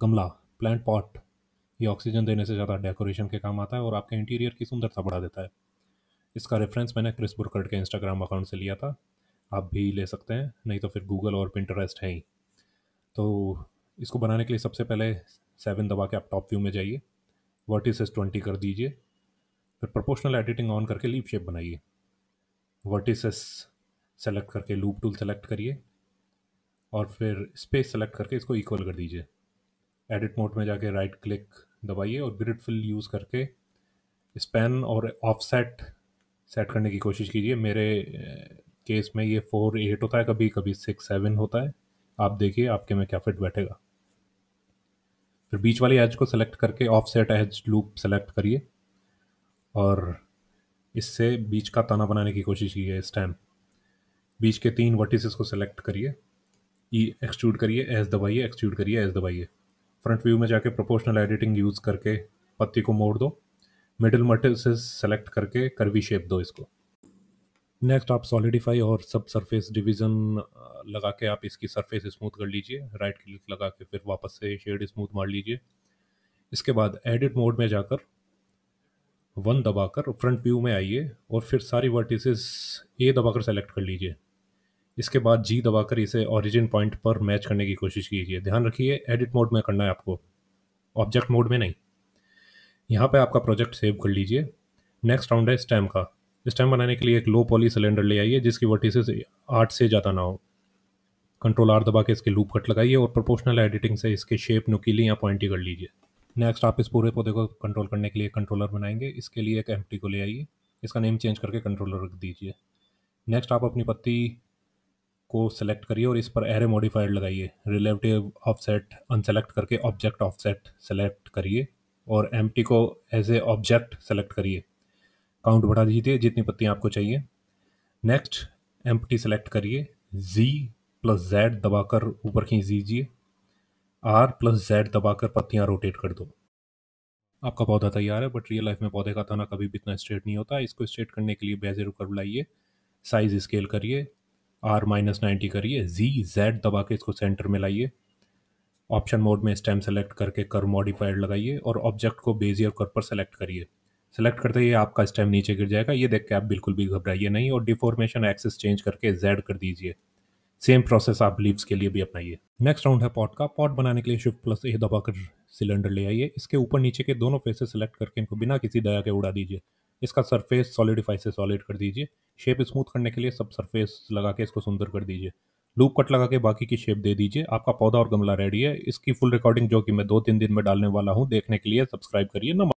गमला plant pot ये oxygen देने से ज़्यादा डेकोरेशन के काम आता है और आपके इंटीरियर की सुंदरता बढ़ा देता है। इसका रेफरेंस मैंने क्रिस बुरकर्ट के इंस्टाग्राम अकाउंट से लिया था। आप भी ले सकते हैं, नहीं तो फिर गूगल और पिंटरेस्ट है ही। तो इसको बनाने के लिए सबसे पहले सेवन दबा के आप टॉप व्यू में जाइए। वर्टिसेस ट्वेंटी कर दीजिए। फिर प्रोपोर्शनल एडिटिंग ऑन करके लीप शेप बनाइए। वर्टिसेस सेलेक्ट करके लूप टूल सेलेक्ट करिए। और फिर स्पेस सेलेक्ट करके इसको इक्वल कर दीजिए। एडिट मोड में जाके राइट क्लिक दबाइए और ग्रिड फिल यूज़ करके स्पेन और ऑफसेट सेट करने की कोशिश कीजिए। मेरे केस में ये फोर एट होता है, कभी कभी सिक्स सेवन होता है। आप देखिए आपके में क्या फिट बैठेगा। फिर बीच वाली एज को सेलेक्ट करके offset edge loop select करिए और इससे बीच का ताना बनाने की कोशिश की है इस टाइम बीच के तीन वर्टिसेस को सेलेक्ट करिए। ई एक्सट्रूड करिए एज दबाइए एक्सट्रूड करिए एज दबाइए। फ्रंट व्यू में जाके प्रोपोर्शनल एडिटिंग यूज़ करके पत्ती को मोड़ दो। मिडिल वर्टिसेस सेलेक्ट करके करवी शेप दो इसको। नेक्स्ट आप सॉलिडिफाई और सब सरफेस डिवीज़न लगा के आप इसकी सरफेस स्मूथ कर लीजिए। राइट क्लिक लगा के फिर वापस से शेड स्मूथ मार लीजिए। इसके बाद एडिट मोड में जाकर वन दबाकर फ्रंट व्यू में आइए और फिर सारी वर्टिसेस ए दबाकर सेलेक्ट कर लीजिए। इसके बाद जी दबाकर इसे ओरिजिन पॉइंट पर मैच करने की कोशिश कीजिए। ध्यान रखिए एडिट मोड में करना है आपको। ऑब्जेक्ट मोड में नहीं। यहाँ पे आपका प्रोजेक्ट सेव कर लीजिए। नेक्स्ट राउंड है स्टैम का। स्टैम बनाने के लिए एक लो पॉली सिलेंडर ले आइए, जिसकी वर्टिसेस आठ से ज़्यादा ना हो। कंट्रोल आर दबा के इसके लूप कट लगाइए और प्रोपोर्शनल एडिटिंग से इसके शेप नुकीली या पॉइंटी कर लीजिए। नेक्स्ट आप इस पूरे पौधे को कंट्रोल करने के लिए कंट्रोलर बनाएँगे। इसके लिए एक एम को ले आइए। इसका नेम चेंज करके कंट्रोलर रख दीजिए। नेक्स्ट आप अपनी पत्ती को सेलेक्ट करिए और इस पर एरे मॉडिफायर लगाइए। रिलेटिव ऑफसेट अनसेलेक्ट करके ऑब्जेक्ट ऑफसेट सेलेक्ट करिए और एम को एज ए ऑब्जेक्ट सेलेक्ट करिए। काउंट बढ़ा दीजिए, जितनी पत्तियाँ आपको चाहिए। नेक्स्ट एम सेलेक्ट करिए। जी प्लस जेड दबाकर ऊपर खींच दीजिए। आर प्लस जेड दबाकर पत्तियाँ रोटेट कर दो। आपका पौधा तैयार है बट रियल लाइफ में पौधे का तना कभी भी इतना स्ट्रेट नहीं होता। इसको स्ट्रेट करने के लिए बेजेरो कर्व लाइए। साइज़ स्केल करिए। आर माइनस नाइन्टी करिए जी जेड दबा के इसको सेंटर में लाइए। ऑप्शन मोड में स्टेम सेलेक्ट करके कर मॉडिफाइड लगाइए और ऑब्जेक्ट को बेजियर कर पर सेलेक्ट करिए। सेलेक्ट करते ही आपका स्टेम नीचे गिर जाएगा। ये देख के आप बिल्कुल भी घबराइए नहीं और डिफॉर्मेशन एक्सेस चेंज करके जेड कर दीजिए। सेम प्रोसेस आप लीव्स के लिए भी अपनाइए। नेक्स्ट राउंड है पॉट का। पॉट बनाने के लिए शिफ्ट प्लस ए दबाकर सिलेंडर ले आइए। इसके ऊपर नीचे के दोनों फेसेस सेलेक्ट करके इनको बिना किसी दया के उड़ा दीजिए। इसका सरफेस सॉलिडिफाई से सॉलिड कर दीजिए। शेप स्मूथ करने के लिए सब सरफेस लगा के इसको सुंदर कर दीजिए। लूप कट लगा के बाकी की शेप दे दीजिए। आपका पौधा और गमला रेडी है। इसकी फुल रिकॉर्डिंग जो कि मैं दो तीन दिन में डालने वाला हूँ, देखने के लिए सब्सक्राइब करिए। नमस्कार।